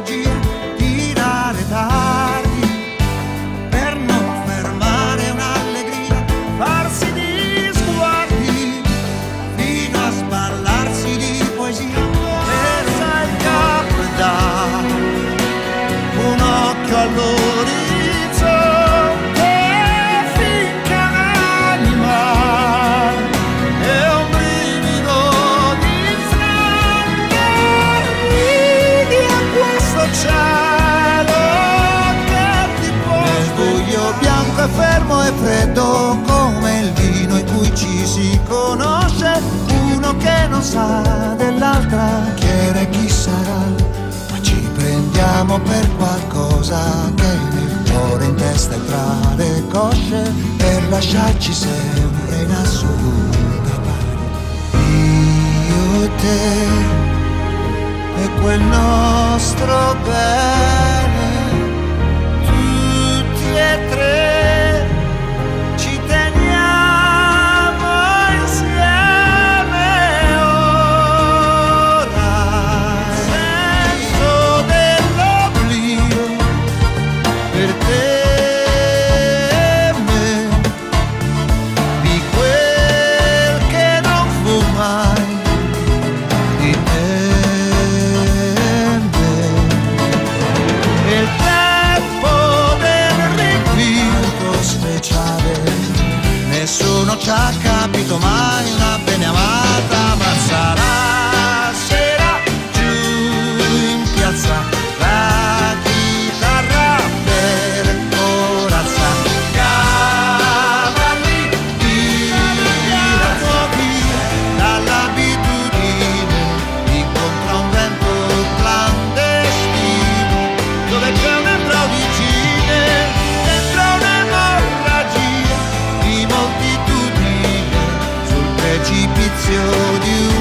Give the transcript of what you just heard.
de comunque fermo e freddo come il vino in cui ci si conosce uno che non sa dell'altra chi era e chi sarà ma ci prendiamo per qualcosa che nel cuore in testa e tra le cosce per lasciarci sempre in assoluta pace. Io e te e quel nostro bene precipizio di un